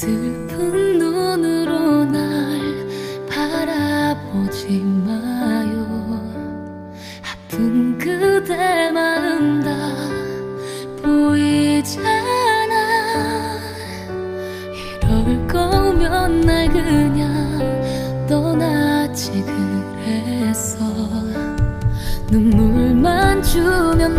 슬픈 눈으로 날 바라보지 마요. 아픈 그대 마음 다 보이잖아. 이럴 거면 날 그냥 떠나지 그래서 눈물만 주면